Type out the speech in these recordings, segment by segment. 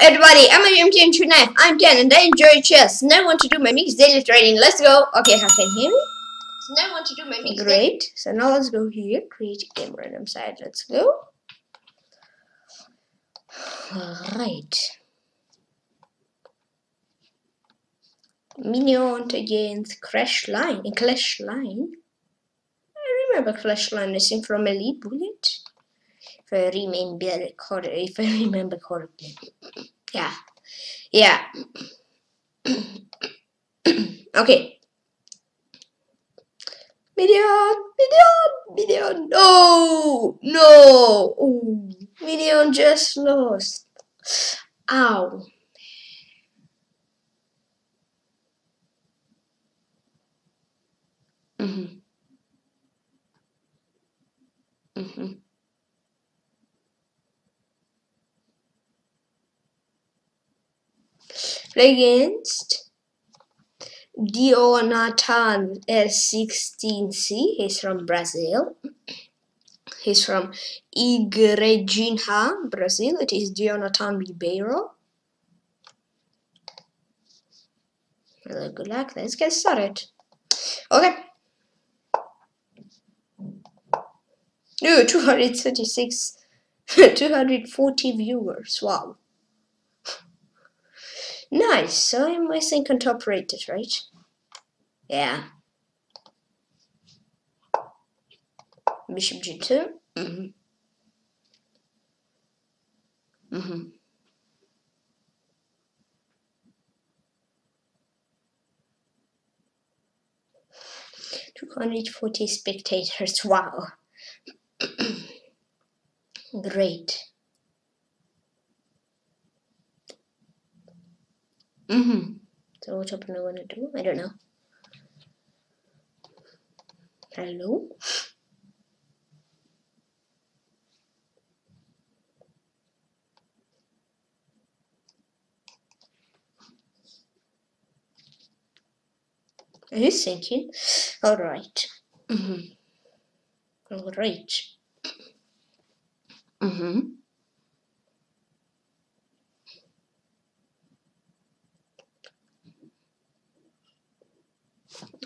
everybody, I'm a MTN Tonight. I'm Dan and I enjoy chess. Now I want to do my mixed daily training. Let's go. Okay, how can hear me? So now I want to do my mixed Great. So now let's go here. Create a game random side. Let's go. Alright. Minion against Crash Line. In Clash Line? I remember Clash Line, I think from Elite Bullet. If I remember correctly. If I remember correctly. Yeah. Yeah. okay. Minion! Minion! Minion! No! No! Ooh. Minion just lost. Ow. Mm-hmm. Mm-hmm. Against Dionatan S16C. He's from Brazil. He's from Igrejinha, Brazil. It is Dionatan Ribeiro. Well, good luck. Let's get started. Okay. Ooh, 236, 240 viewers. Wow. Nice. So I'm I think rated, right? Yeah. Bishop g2. Mm-hmm. Mm-hmm. Two hundred forty spectators. Wow. Great. Mm-hmm. So what am I gonna do? I don't know. Hello? Are you thinking? Alright. Mm-hmm. Alright. Mm-hmm.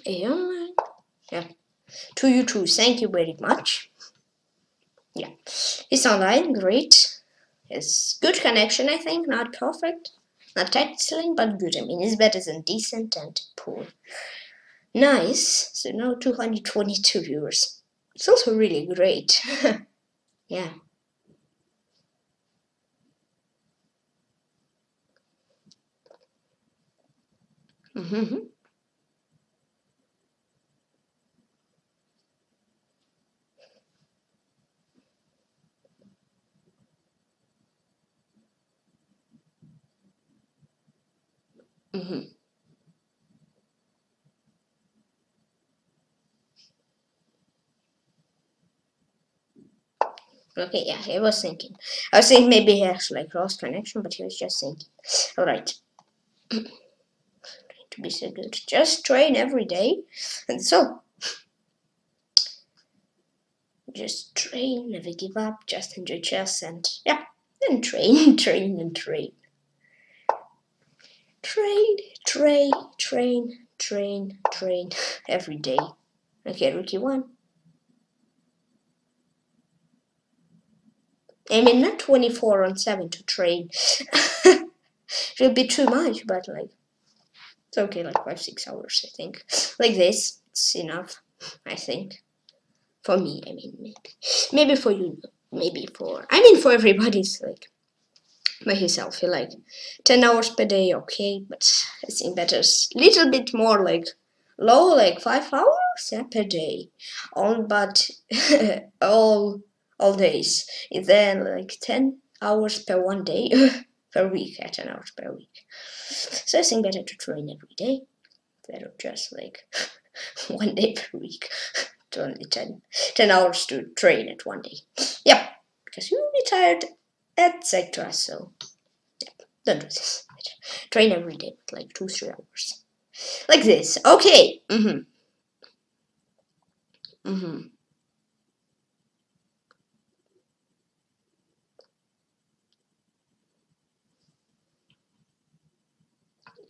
Yeah. Yeah. To you too. Thank you very much. Yeah. It's online. Great. It's good connection, I think. Not perfect. Not excellent, but good. I mean, it's better than decent and poor. Nice. So now 222 viewers. It's also really great. yeah. Mm-hmm. Mm-hmm. Okay, yeah, he was thinking. I was thinking maybe he has like lost connection, but he was just thinking. Alright. to be so good. Just train every day. And so just train, never give up, just enjoy chess and yeah, and train, train and train. Train, train, train, train, train every day. Okay, rookie one. I mean, not 24 on 7 to train. it would be too much, but like, it's okay, like 5 6 hours, I think. Like this, it's enough, I think. For me, I mean, maybe. Maybe for you, maybe for. I mean, for everybody's like by. He like 10 hours per day, okay, but I think better little bit more like low, like 5 hours yeah, per day. all but all all days. And then like 10 hours per one day per week, yeah, 10 hours per week. So I think better to train every day. Better just like one day per week. only 10, 10 hours to train at one day. Yep, because you'll be tired etc. So, yeah, don't do this. Train every day, like two, three hours. Like this. Okay. Mm-hmm. Mm-hmm.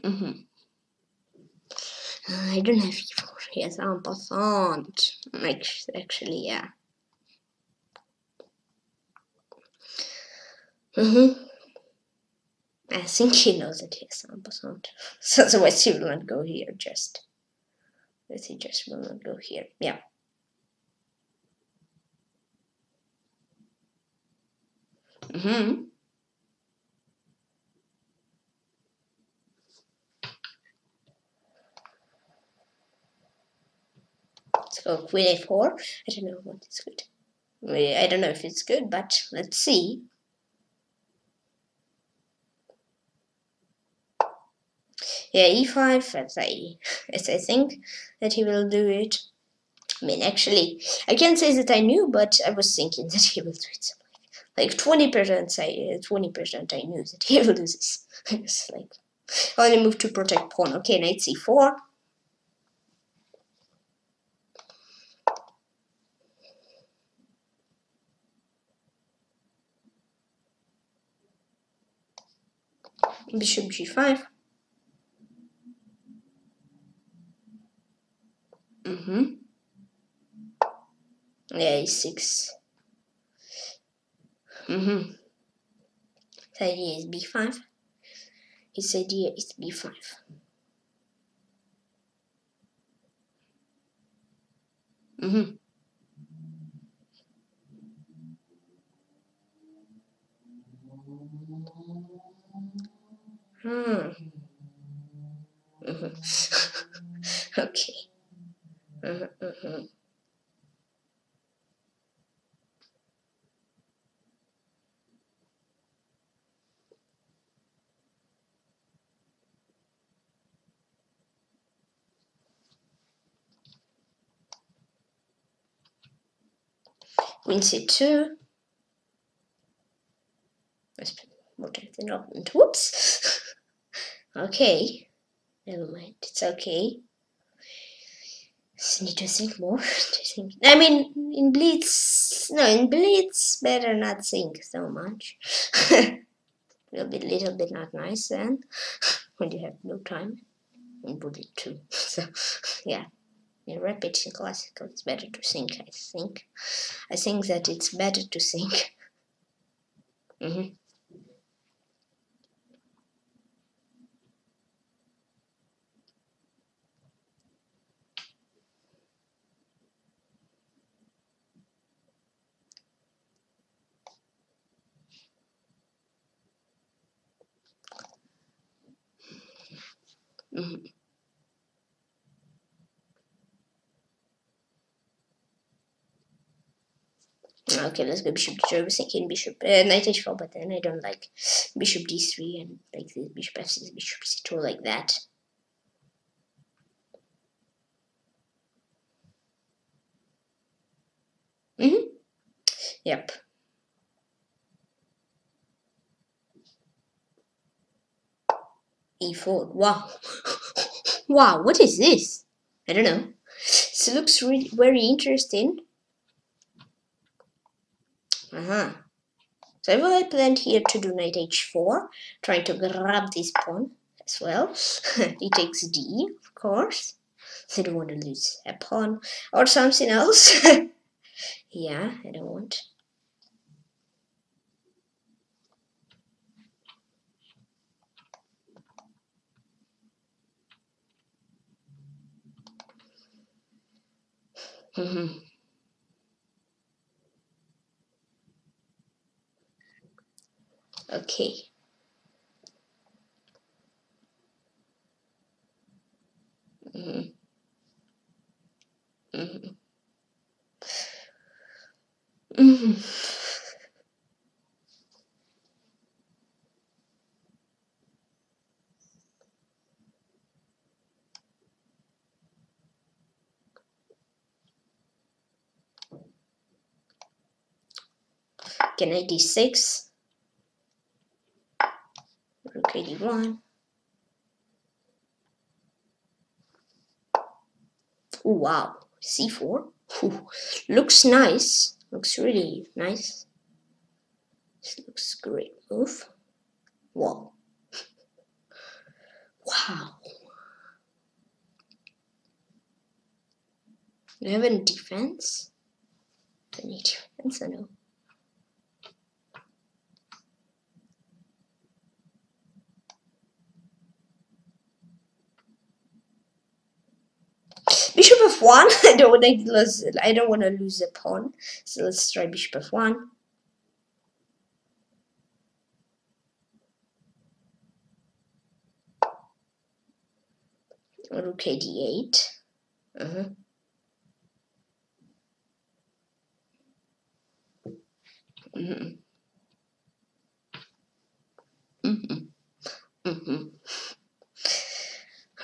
Mm-hmm. I don't have e4. Yes, en passant. Actually, yeah. Mm-hmm. I think he knows that he's en passant. So otherwise he will not go here just. But he just will not go here. Yeah. Mm-hmm. Let's go queen a4. I don't know what is good. I don't know if it's good, but let's see. Yeah, e5, as I, as I think that he will do it. I mean, actually, I can't say that I knew, but I was thinking that he will do it. Like 20% say, uh, 20% I knew that he will do this. like, only move to protect pawn. Okay, knight c4. Bishop g5. Mm-hmm. Yeah, e6. Mm-hmm. His idea is b5. His idea is b5. Mm-hmm. Hmm. Mm-hmm. okay. Mm-hmm. Mm-hmm. Queen c2. Let's the knob and whoops. okay. Never mind. It's okay. Need to think more. I mean, in Blitz, no, in Blitz, better not think so much. Will be a little bit not nice then, when you have no time. In Bullet too. So, yeah. In rapid in classical, it's better to think, I think. I think that it's better to think. Mm -hmm. Mm -hmm. Okay, let's go bishop d2. I was bishop uh, knight h4, but then I don't like bishop d3 and like this bishop f6, bishop c2 like that. Mm hmm Yep. E4. Wow. wow, what is this? I don't know. This looks really very interesting. Uh-huh. So I planned here to do knight h4, trying to grab this pawn as well. he takes d, of course. I don't want to lose a pawn or something else. yeah, I don't want. Mm-hmm. Okay. Mm-hmm. Mm-hmm. Mm-hmm. Can I d6? Rook d1. Ooh, wow, c4. Ooh, looks nice. Looks really nice. This looks great move. Wow. Wow. Any defense? Any defense? I know. Bishop of one. I don't want to lose. I don't want to lose a pawn. So let's try bishop of one. Rook d8. Uh -huh. Mm -hmm. Mm -hmm. Mm -hmm.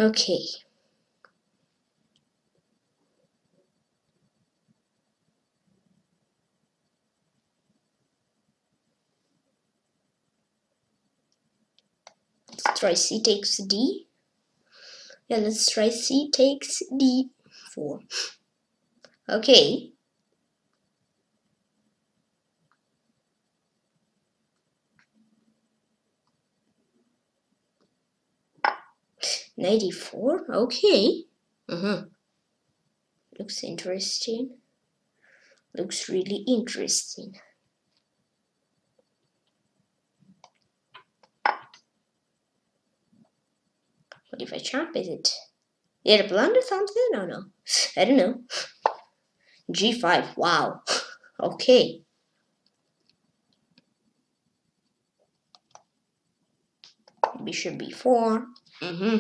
Okay. Let's try c takes d. Yeah, let's try c takes d4. Okay. Ninety-four. Okay. Uh huh. Looks interesting. Looks really interesting. If I chop? Is it? Did I blunder something? No, no. I don't know. G5. Wow. okay. Bishop B4. Mm-hmm.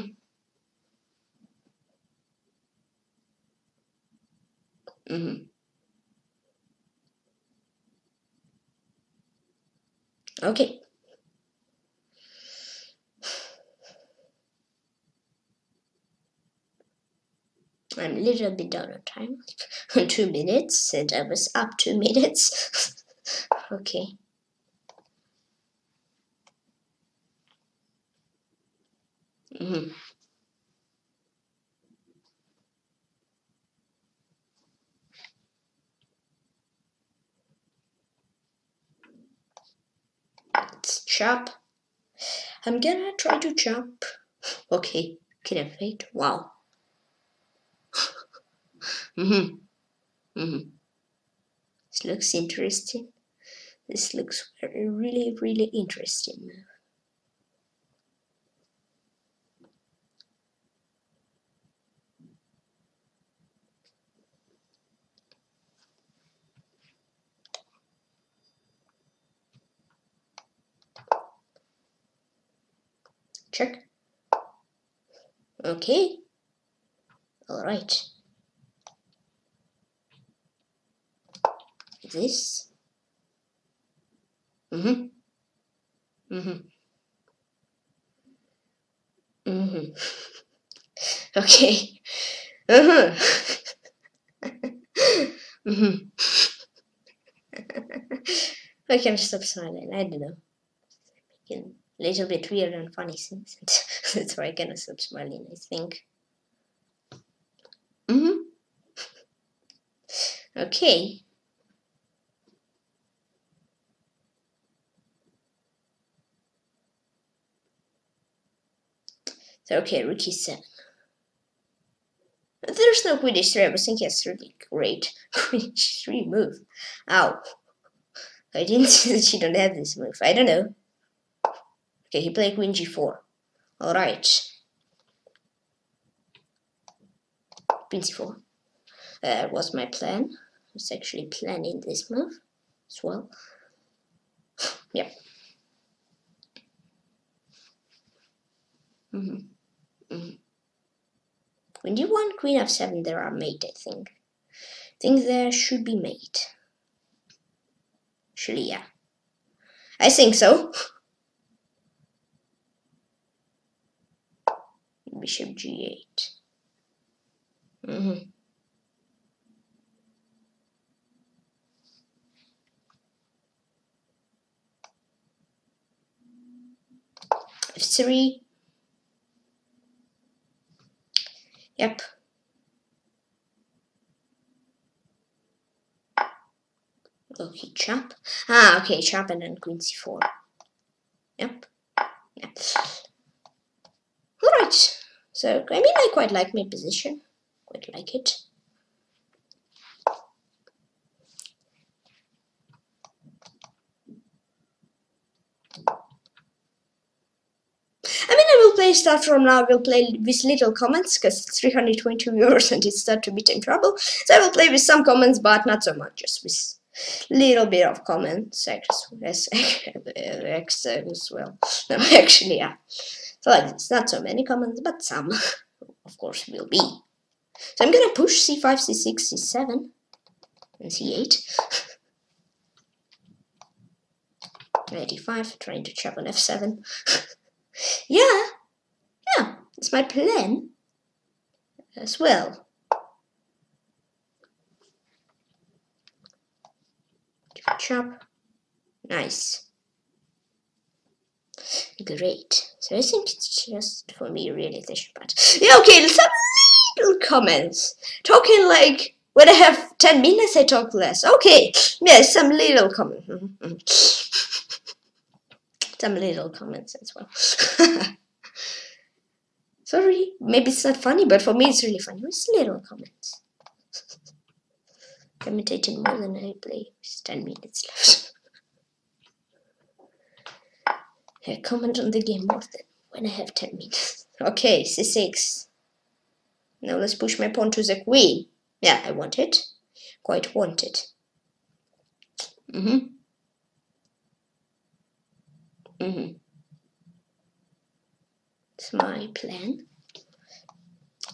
Mm-hmm. Okay. I'm a little bit down on time. two minutes, and I was up two minutes. okay. Mm -hmm. Let's chop. I'm gonna try to chop. Okay, can I fade? Wow. Mm-hmm. Mm-hmm. This looks interesting. This looks really, really interesting. Check. Okay. All right. This. Mm-hmm. Mm-hmm. Mm-hmm. Okay. Uh-huh. mm-hmm. I can stop smiling. I don't know. Making a little bit weird and funny things. That's why I cannot stop smiling, I think. Mm-hmm. Okay. So, okay, rook e7. There's no queen h3. I was thinking it's really great. Queen h3 move. Ow. I didn't see that she don't have this move. I don't know. Okay, he played queen g4. Alright. Queen c4. That was my plan. I was actually planning this move as well. yep. Mm 21, queen f7, there are mate, I think. I think there should be mate. Actually, yeah. I think so. Bishop g8. Mm -hmm. F3, Yep. Okay, chop. Ah, okay, chop and then queen c4. Yep. Yep. Alright. So I mean, I quite like my position. Quite like it. I mean, I start from now. I will play with little comments because it's 322 euros and it start to be in trouble. So I will play with some comments, but not so much, just with little bit of comments as, as, as well. No, actually, yeah. So like it's not so many comments, but some, of course, will be. So I'm gonna push c5, c6, c7, and c8. 85, trying to chop on f7. yeah, yeah, it's my plan as well. chop. Nice. Great. So I think it's just for me really efficient, but yeah, okay, some little comments. Talking like when I have 10 minutes I talk less. Okay, yeah, some little comments. Some little comments as well. Sorry, maybe it's not funny, but for me it's really funny. It's little comments. Commentating more than I play. It's 10 minutes left. I comment on the game more than when I have 10 minutes. Okay, c6. Now let's push my pawn to the queen. Yeah, I want it. Quite want it. Mm-hmm. Mm-hmm. It's my plan.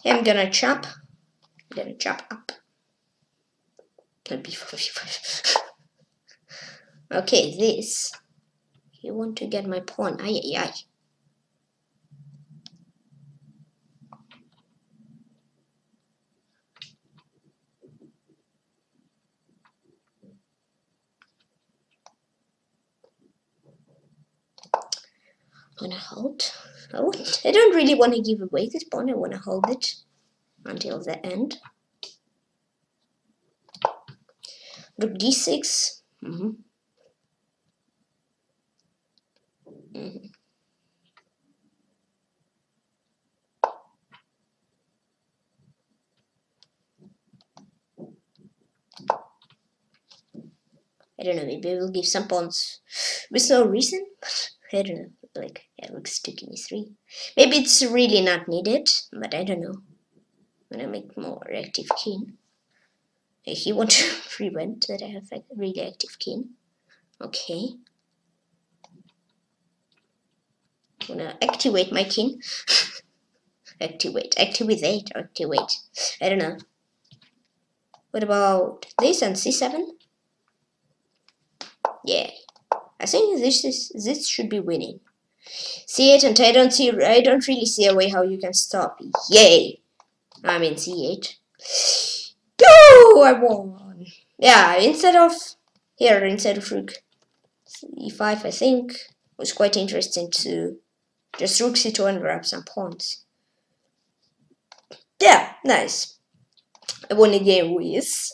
I'm gonna chop. I'm gonna chop up. b4, okay, this. You want to get my pawn. Ay, ay, ay. I'm gonna hold. Oh, I don't really want to give away this pawn. I want to hold it until the end. Rook d6. Mm -hmm. Mm -hmm. I don't know, maybe we'll give some pawns with no reason. I don't know, like, yeah, looks to give three. Maybe it's really not needed, but I don't know. I'm gonna make more active. If you want to prevent that I have a really active king. Okay. I'm gonna activate my king. activate, activate, activate. I don't know. What about this and c7? Yeah, I think this is this should be winning. C8 and I don't see I don't really see a way how you can stop. Yay! I mean C8. Oh, I won. Yeah, instead of here, instead of rook e5, I think was quite interesting to just rook c2 and grab some pawns. Yeah, nice. I won a game with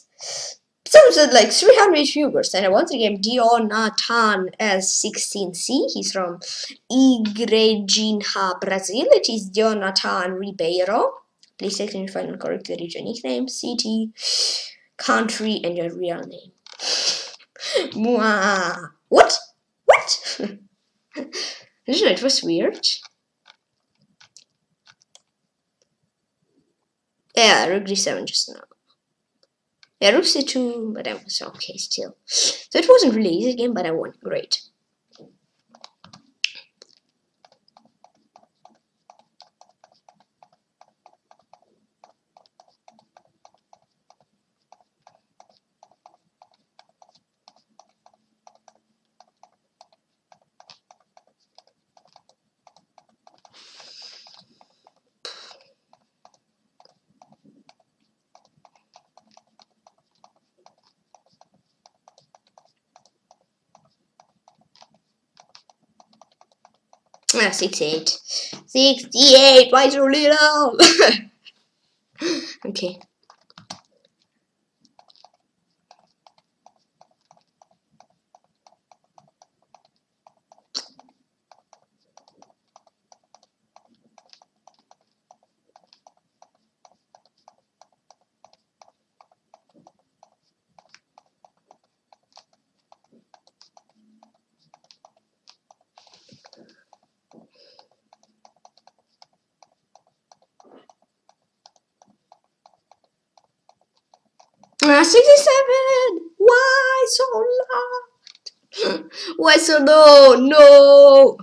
sounds like 300 viewers and I the game Dionatan S16C. He's from Igrejinha, Brazil. It is Dionatan Ribeiro. Please check and find and correct the region nickname, city, country, and your real name. Mwah. What? What? Isn't it was weird? Yeah, Rook d7 just now. Rook c2, but I was okay still. So it wasn't really easy game, but I won. Great. Ah, 68. 68! Why so little? okay. 67! Why so loud? Why so low? No!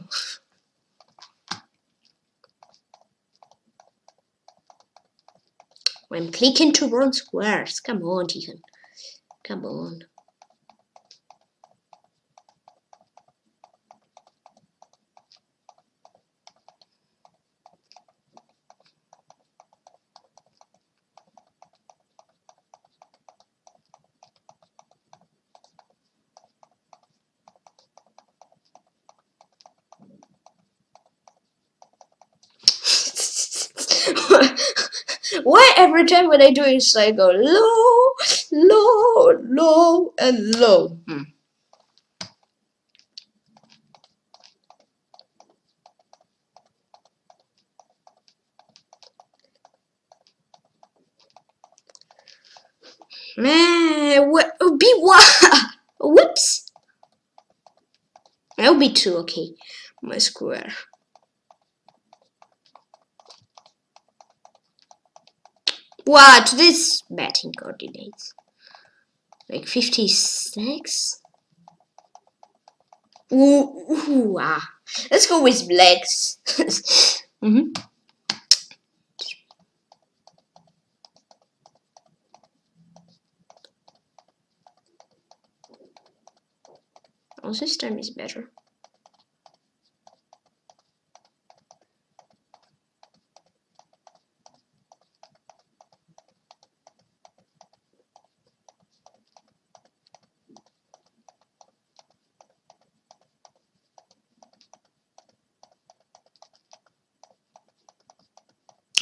I'm clicking to run squares. Come on, Tihon. Come on. Why every time when I do it, I go low, low, low, and low? Hmm. Man, what? Oh, be what? Whoops. I'll be two. Okay, my square. What? This betting coordinates. Like 56? Ooh, ooh, ah. Let's go with blacks. mm -hmm. This time is better.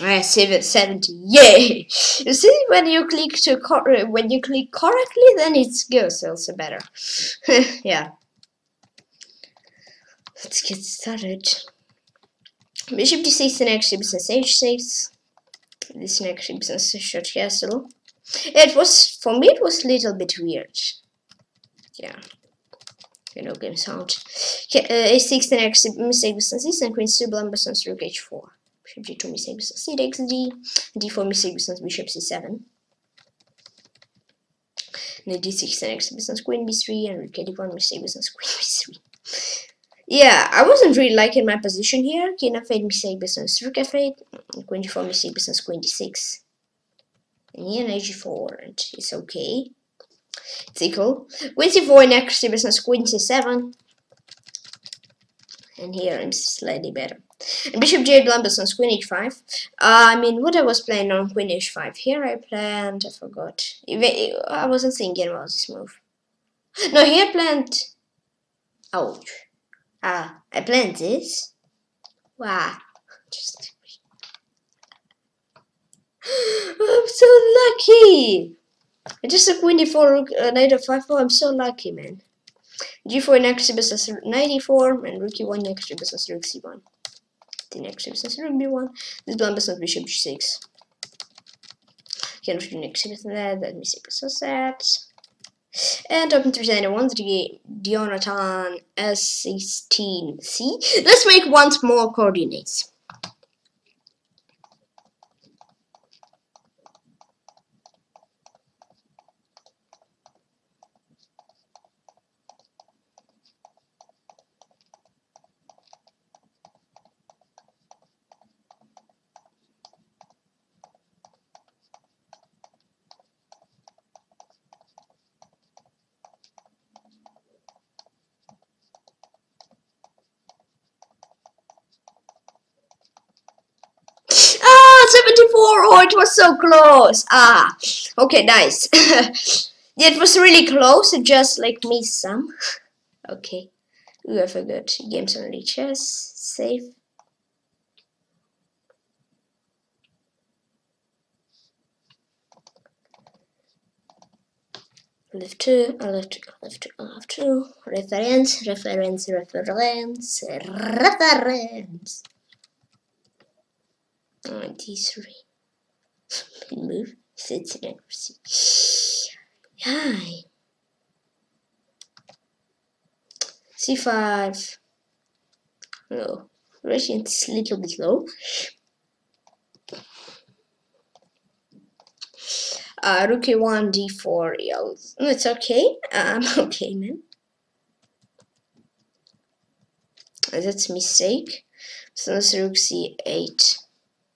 I save 70. Yay! You see, when you click to when you click correctly, then it goes also better. yeah. Let's get started. Bishop d6 and next business h6. This next business short castle. It was for me. It was a little bit weird. Yeah. You know, game sound. Okay, uh, a6 and next mistake business and queen two blind business rook h4 bishop g2 mistake business c takes d d4 mistake business bishop c7 and d6 next business queen b3 and rook d1 mistake business queen b3 yeah, I wasn't really liking my position here. King f8, mistake business, rook f8, queen g4, mistake business, queen d6. And here knight g4, and it's okay. It's equal. Queen c4, next business, queen c7. And here I'm slightly better. And bishop j blunders on queen h5. Uh, I mean, what I was playing on queen h5. Here I planned, I forgot. I wasn't thinking about this move. No, here I planned... Ouch. Ah, I planned this. Wow. Just... I'm so lucky! I just took queen d4, uh, knight of 5 4. I'm so lucky, man. G4 next to business knight e4, and rook e1 next to business rook c1 the next is rook b1. This blind business bishop g6. Can do next step that. Let me see business that. And open 391 the Dionatan S16C. Let's make once more coordinates. Oh, it was so close. Ah, okay, nice. it was really close. Just like missed some. okay, we have a good games only chess. Safe. Left two, left two, left two, left two. Reference, reference, reference, reference. 93 move sits in Hi. C5. No, Russian is a little bit low. Uh, rook a1, d4, yeah, it's okay. I'm okay, man. That's mistake. So let's rook c8,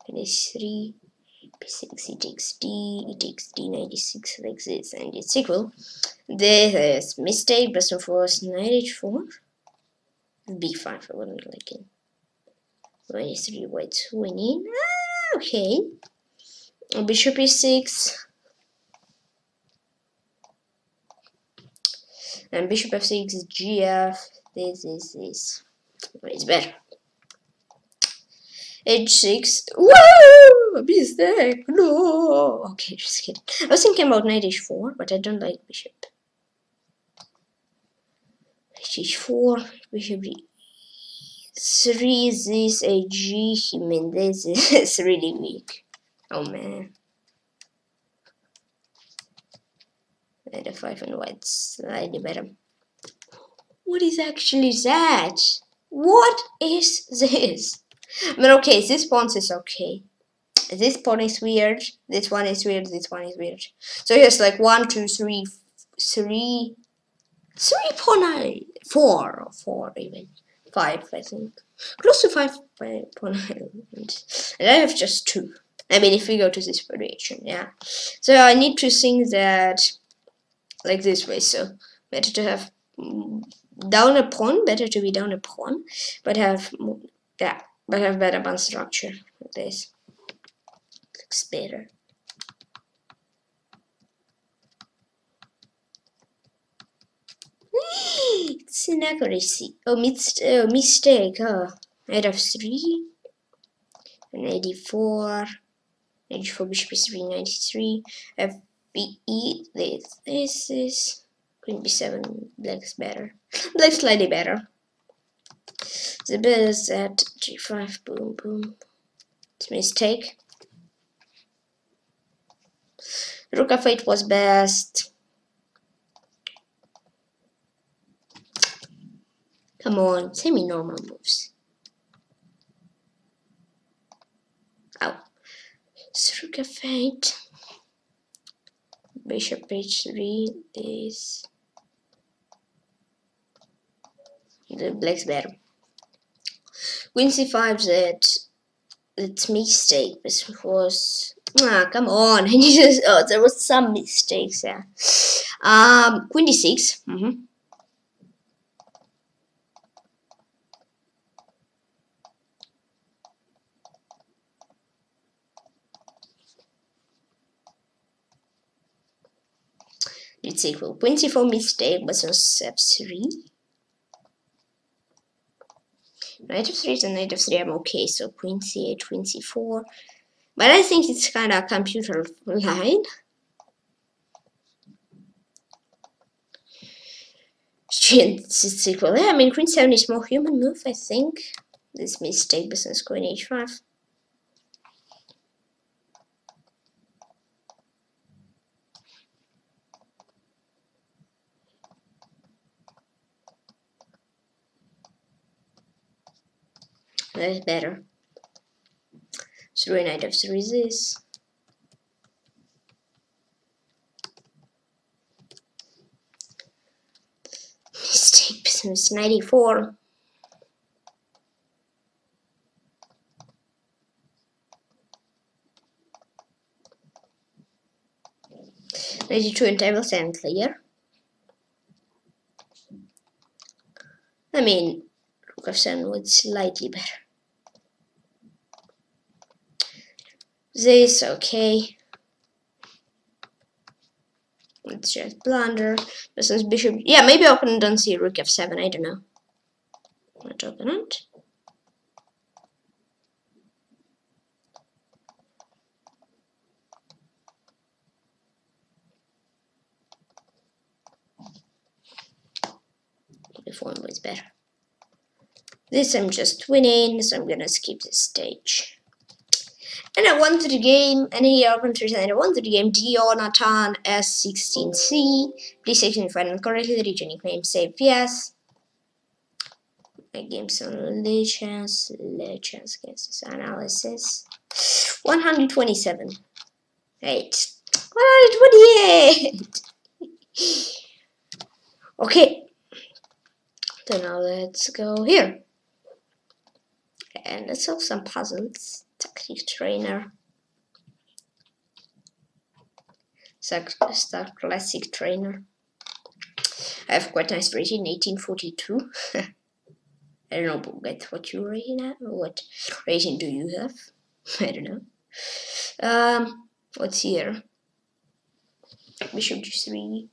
d3, b6, he takes d, he takes d96 like this, and it's equal. This is mistake, of course, knight h4, b5, I wouldn't like it. 23 white winning. Ah, okay. Bishop e6. And bishop f6, gf. This is this. It's better. h6. Whoa! Mistake! No! Okay, just kidding. I was thinking about knight h4, but I don't like bishop. h4, bishop e three this a G mean this is really weak. Oh man. And a five and white slightly better. What is actually that? What is this? But okay, this pawn is okay. This pawn is weird. This one is weird. This one is weird. So here's like one, two, three, three, three pawn, four, four even five, I think. Close to five point nine. And I have just two. I mean, if we go to this variation, yeah. So I need to think that like this way. So better to have down a pawn, better to be down a pawn, but have yeah, but have better pawn structure. Like this looks better. it's inaccuracy. Oh, mis oh mistake. Oh, knight of 3. And 84. 84 bishop b3, 93. FBE. This, this is queen b7. Black's better. Black's slightly better. The best at g5. Boom, boom. It's a mistake. Rook f8 was best. Come on, semi-normal moves. Ow. Rook f8. Bishop h3. This. The black's better. Queen c5 that it's mistake. This was ah come on. I need to, oh there was some mistakes there. Um Queen d6. Mm -hmm. it's equal 24 mistake but on f3 knight of 3 is a knight of 3 I'm okay so queen c8 queen c4 but I think it's kind of a computer line it's equal I mean queen 7 is more human move I think. This mistake business queen h5 That is better. Three knight of three this. Mistake since 94. Ninety-two and table stand clear. I mean, Rook of Seven was slightly better. This okay. Let's just blunder. But since bishop yeah maybe opponent don't see rook f7 I don't know. Not opponent the form was better. This I'm just winning so I'm gonna skip this stage and I won the game, and here open to and I won the game Dionatan S16C. Please section if I not correctly the region nickname save yes. My games on Legends, Legends, guesses, analysis. 127. Eight. 128! okay. So now let's go here. And let's solve some puzzles. Tactic trainer. Star classic trainer. I have quite nice rating, 1842. I don't know, but what you rating at? What rating do you have? I don't know. Um, what's here? Bishop g3,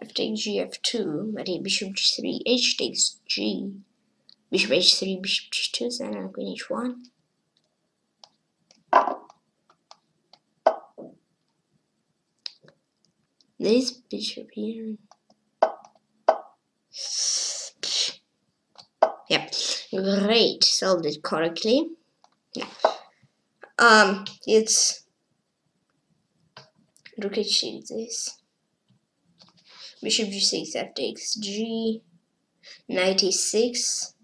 f takes g, f2, but bishop g3, h takes g, bishop h3, bishop g2, then queen h1. This bishop here. Yep, great, solved it correctly. Yeah. Um, it's look at this. Bishop g6 f takes g 96.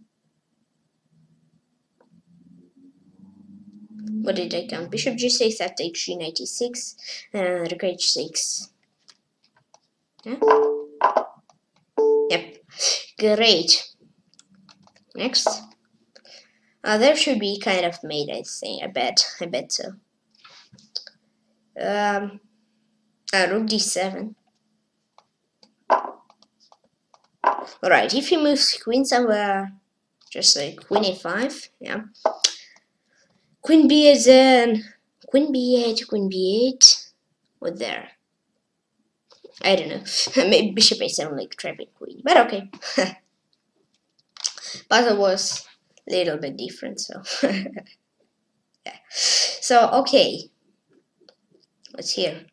What did I count? Bishop g6 f takes g 96 and rook h6. Yeah? Yep. Great. Next. Uh, there should be kind of made, I think. I bet. I bet so. Um, uh, rook d7. Alright, if he moves queen somewhere, just like queen a5, yeah. Queen b8 then, queen b8, queen b8, what there? I don't know. Maybe bishop a7 like trapping queen, but okay. Puzzle was a little bit different, so yeah. So okay, what's here?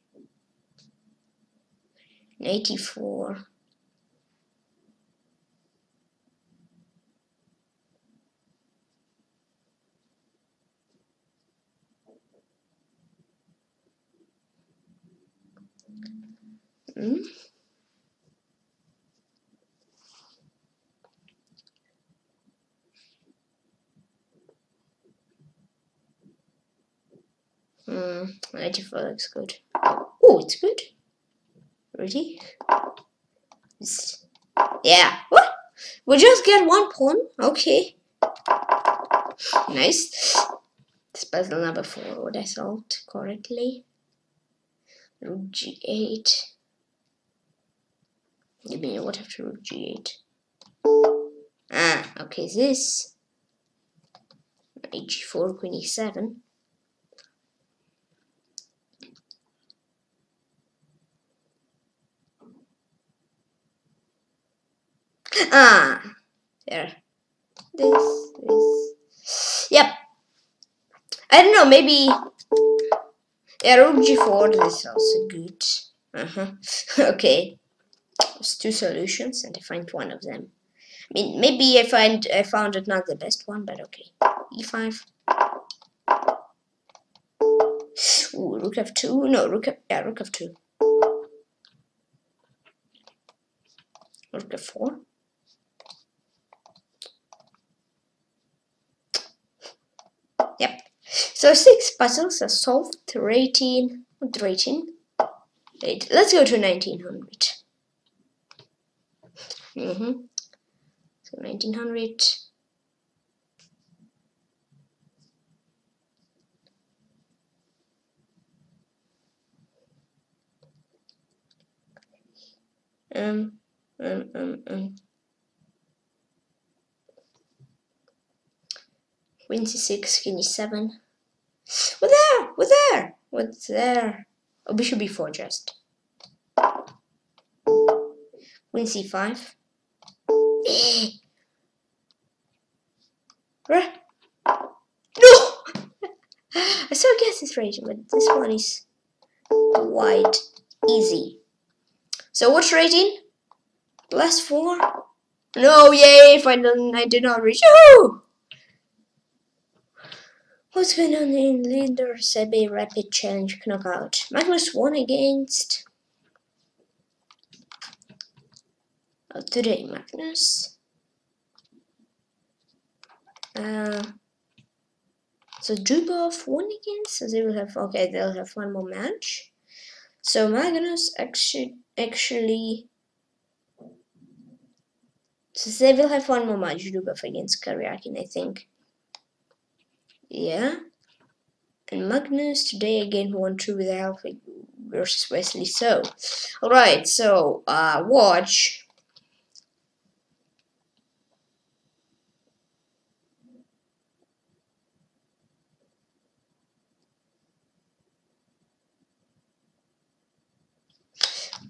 84. Mm. Hmm, 94 looks good. Oh, it's good. Ready? Yeah. What? We just get one pawn? Okay. Nice. This puzzle number four, would I correctly? Rook g8. You mean what after rook g8? Ah, okay, this. h4, queen e7. Ah, there. This, this. Yep. I don't know, maybe. Yeah, rook g4, this is also good. Uh huh. okay. There's two solutions, and I find one of them. I mean, maybe I find I found it not the best one, but okay. e5. Ooh, rook f2. No, rook f yeah, rook f2. Rook f4. Yep. So six puzzles are solved. Rating? Wait, let's go to 1900. Mm-hmm. So 1900. Um, um, um, um. Queen c6, king e7. We're there! We're there! What's there? Oh, bishop b4 just. Queen c5. No! I still guess this rating, but this one is quite easy. So what's rating? Plus four? No, yay! Finally, I did not reach. What's going on in Lindores Abbey Rapid Challenge Knockout? Magnus won against. Oh, today, Magnus. Uh, so Dubov won against, so they will have, okay, they'll have one more match. So Magnus actually actually so they will have one more match buff against Karyakin, I think. Yeah. And Magnus today again won two with Alpha versus Wesley. So, alright, so uh, watch.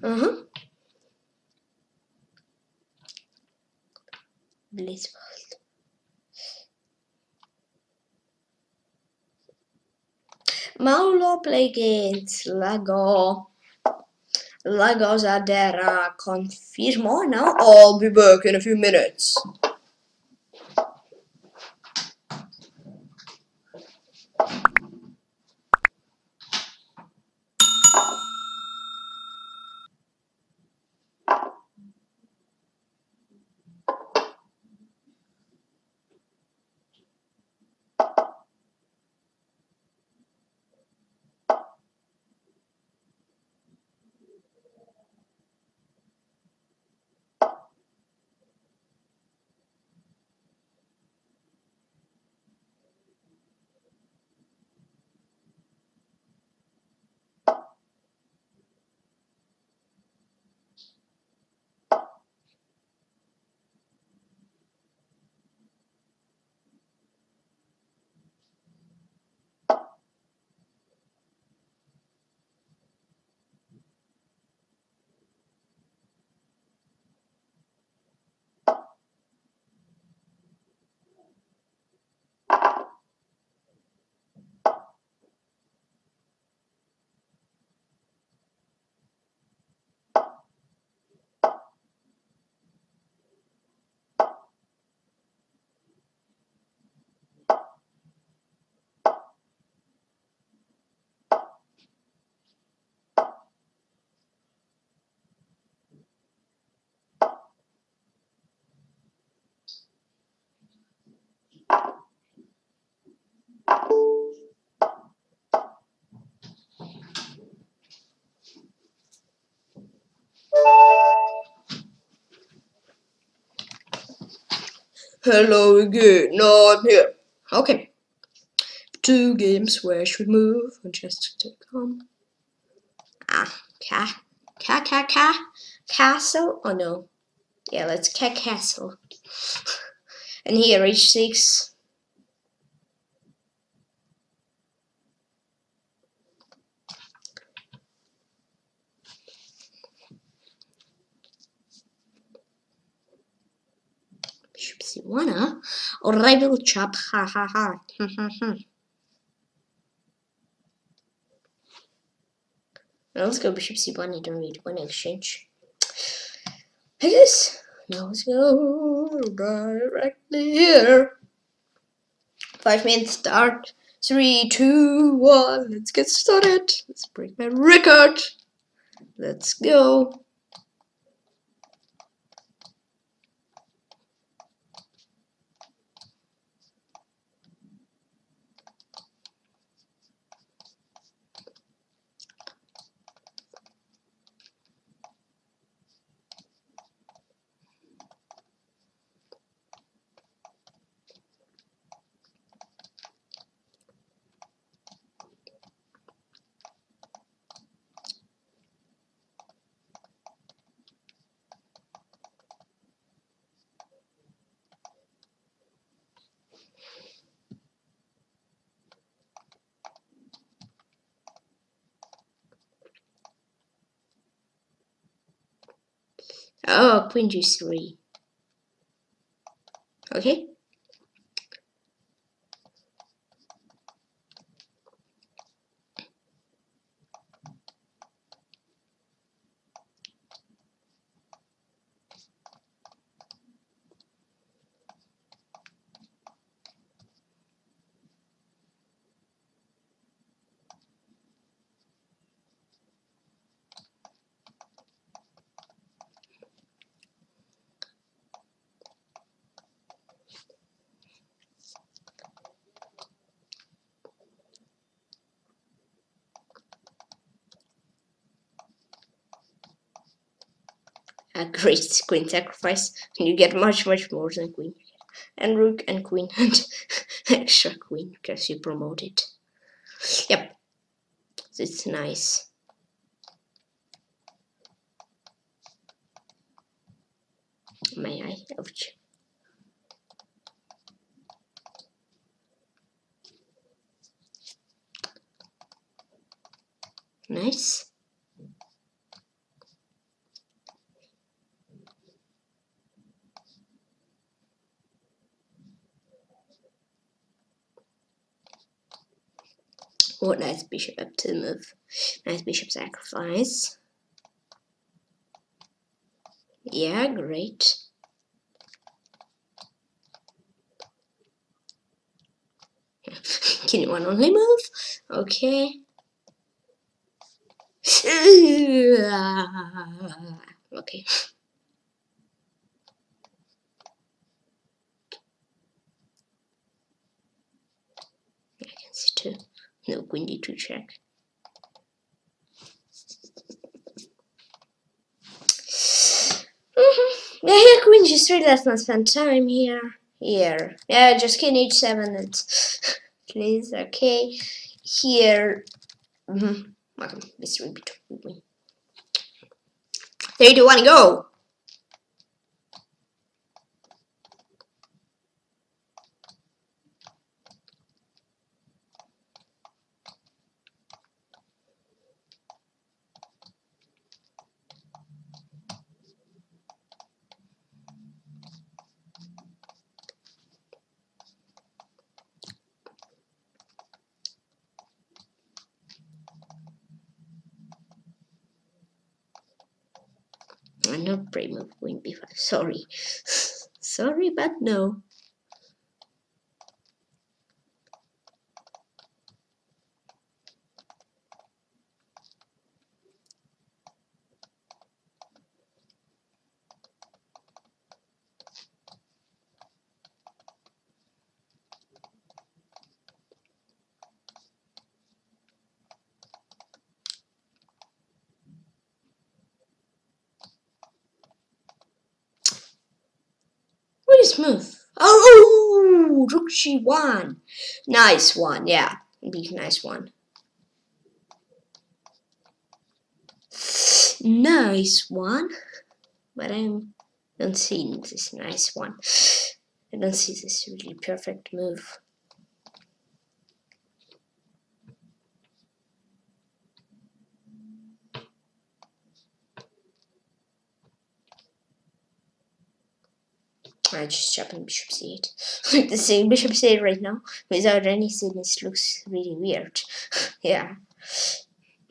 Huh. Blizzworld. Maulo play against Lago. Lagos Adera confirmo now. I'll be back in a few minutes. Hello again. No, I'm here. Okay. Two games where I should move come. Ah, ca, ca, ca, ca, castle. Oh no. Yeah, let's ca castle. and here, h6. Bishop c1, huh? Horrible chap, ha ha ha. Now let's go bishop c1, you don't need one exchange. I guess. Now let's go directly here. Five minutes start. Three, two, one. Let's get started. Let's break my record. Let's go. G3. Okay. A great queen sacrifice, and you get much, much more than queen. And rook and queen and extra queen because you promote it. Yep, it's nice. May I? Ouch. Nice. What nice bishop up to move. Nice bishop sacrifice. Yeah, great. Can one only move? Okay. okay. I can see two. No, queen to check. Mm-hmm. Yeah, here queen g3, let's not spend time here. Here. Yeah, just king h7 and please, okay. Here. Mm -hmm. Welcome, Mr. Between. Three, two, one, go! Know Primo queen b5. Sorry. Sorry, but no. Rook g1. Nice one, yeah. Be nice one. Nice one. But I don't see this nice one. I don't see this really perfect move. I just chopping bishop c8. the same bishop c8 right now without anything. This looks really weird. yeah.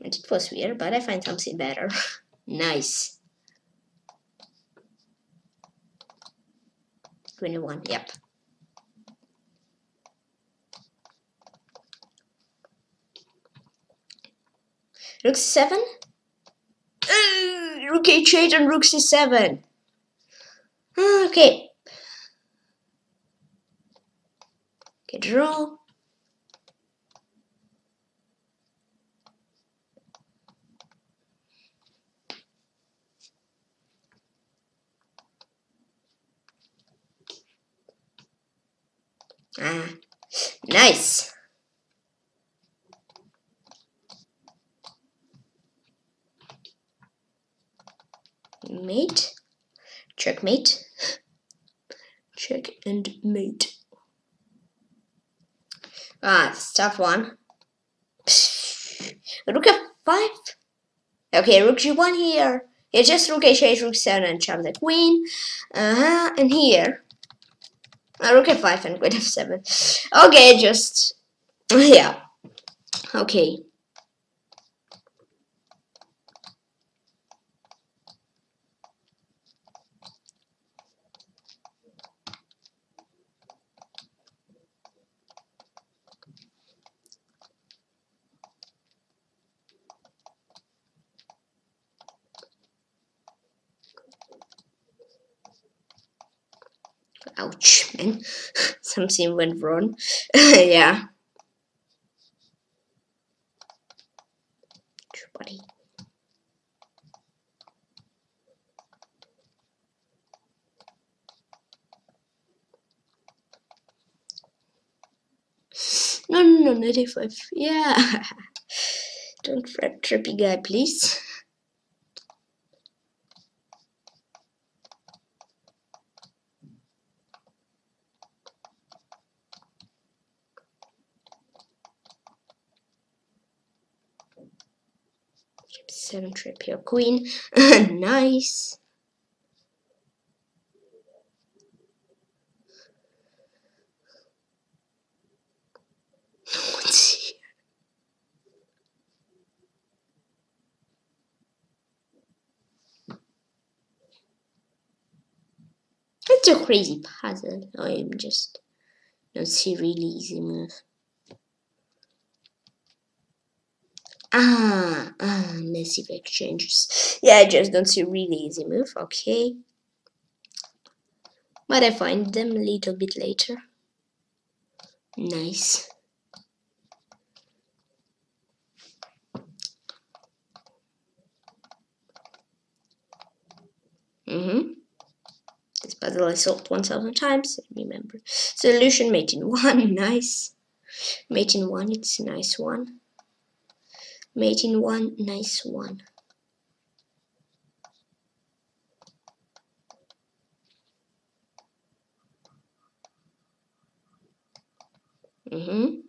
And it was weird, but I find something better. nice. 21, yep. Rook 7? Uh, rook h8 and rook c7. Okay, draw. Ah, nice. Mate, checkmate, check and mate. Ah, it's tough one. Rook f5. Okay, rook g1 here. Yeah, just rook h8, rook 7, and chop the queen. Uh-huh, and here. Uh, rook f5 and queen f7. Okay, just... Yeah. Okay. Ouch, man. Something went wrong. yeah. Buddy. No, no, no, 95. Yeah. Don't fret, trippy guy, please. trip your queen. nice. It's a crazy puzzle. I'm just, not seeing really easy move. Ah, ah, massive exchanges. Yeah, I just don't see really easy move. Okay. But I find them a little bit later. Nice. Mm-hmm. This puzzle I solved 1000 times, remember. Solution mate in 1, nice. Mate in 1, it's a nice one. In 1, nice one. Mm-hmm.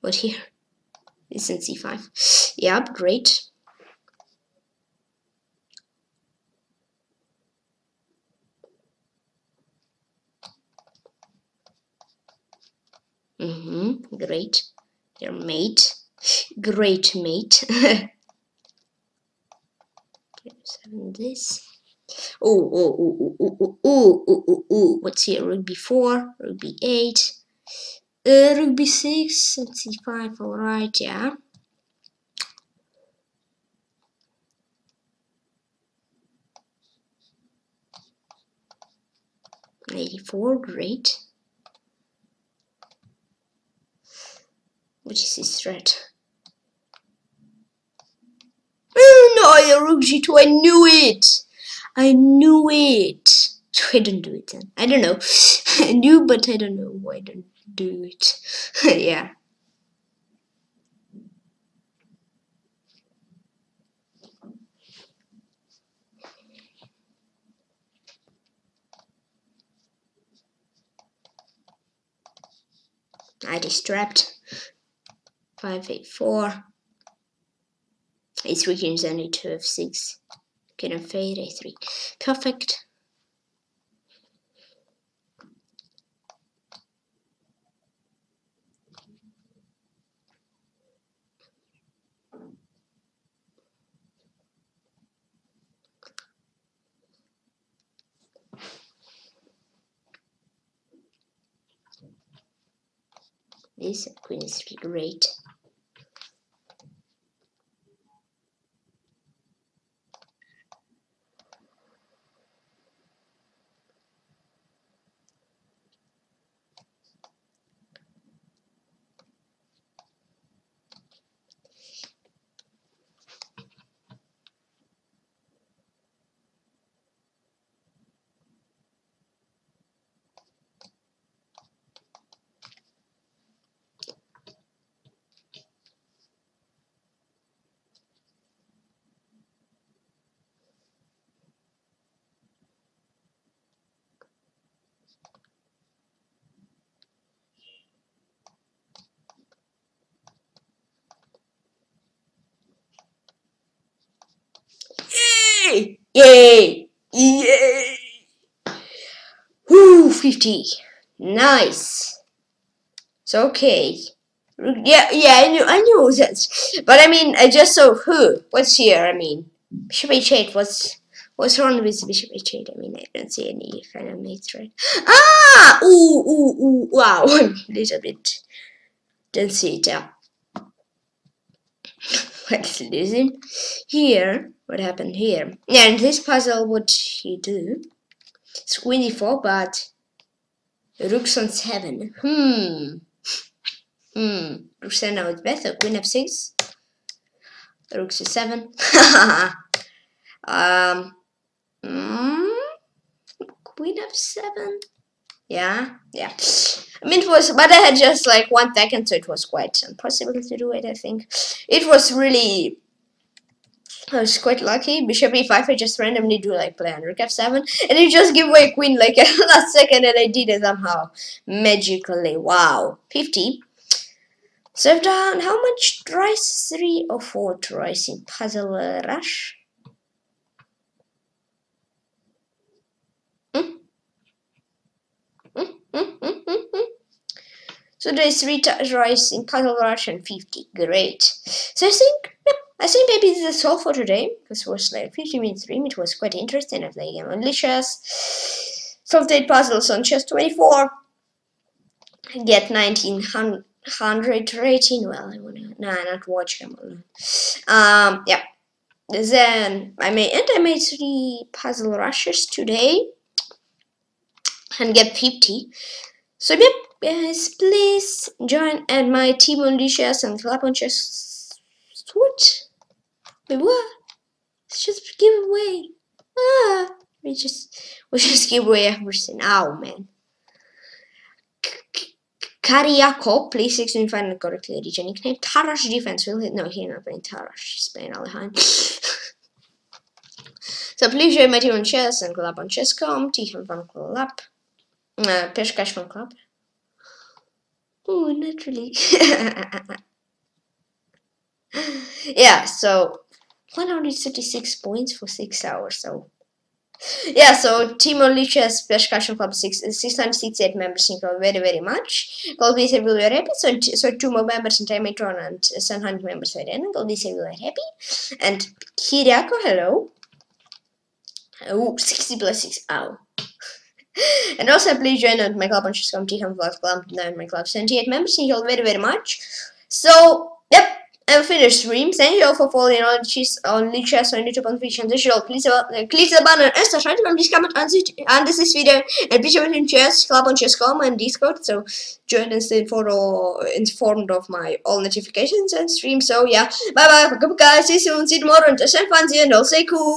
What here? This in c5. Yep, great. Mm-hmm, great. Your mate. Great mate. This. Oh, oh, oh, oh, oh, oh, oh, oh, oh, what's here? Rook b4, rook b8, uh, rook b6 and c5, alright, yeah. Eighty-four, great. Which is his threat? Oh no, rook g2, I knew it! I knew it! So I don't do it then. I don't know. I knew, but I don't know why I don't do it. yeah. I Five eight four. A three Its weakening is only 2 of 6. Can I fade a3. Perfect. This queen is great. Yay! Yay! Woo! 50. Nice. It's okay. Yeah, yeah, I knew, I knew that. But I mean, I just saw who. What's here? I mean, Bishop H8. What's what's wrong with Bishop H8? I mean, I don't see any kind of mates, right? Ah! Ooh, ooh, ooh! Wow, a little bit. Don't see it. Yeah. Let's listen. Here, what happened here? In this puzzle, what he do? It's queen e4, but rooks on 7. Hmm. Hmm. Rooks now it's better. Queen f6. rook c7. um, mm, queen f7. Yeah, yeah. I mean, it was, but I had just like one second, so it was quite impossible to do it. I think it was really. I was quite lucky. Bishop e5, I just randomly do like play rook f7, and it just give away queen like at last second, and I did it somehow magically. Wow, 50. Serve down. How much tries? Three or four tries in puzzle uh, rush? So there's three tries in Puzzle Rush and 50. Great. So I think, yep, I think maybe this is all for today. This was like 50 minutes stream. It was quite interesting. I played game on chess. Solved 8 puzzles on chess 24. Get 1900 rating. Well, I wanna, nah, not watch them. Um, yeah. Then I made, and I made three puzzle rushes today and get 50. So yep, guys, please join at my team on Lichess and clap on chess. What? Wait, what? It's just giveaway. Ah, we just we just give away everything. Oh man. Kariako, please 16 find the correctly region nickname. Tarrasch defense will hit. No, he's not playing Tarrasch. He's playing Alekhine. so please join my team on chess and club on chess.com. Team from club. Uh, PeshkaCh from club. Oh, naturally. yeah, so 136 points for 6 hours, so yeah, so Team Chess Discussion Club 6, 668 members, thank you very, very much. Said we were happy, so, so two more members and Timatron and 700 members were in. Said we were happy. And Kiriako, hello. Oh, 60 plus 6, ow. and also please join my club on Chess Community Vlog Club, my club 78 members, thank you all very, very much. So, yep, I'm finished stream. Thank you all for following on chess on chess on YouTube and Twitch and digital. Please uh, click the button and subscribe to this comment on this, this video and please join in chess club on chess.com and Discord. So join and stay informed, informed of my all notifications and streams. So yeah, bye bye, guys. See you soon. See you tomorrow and just have fun and all say cool.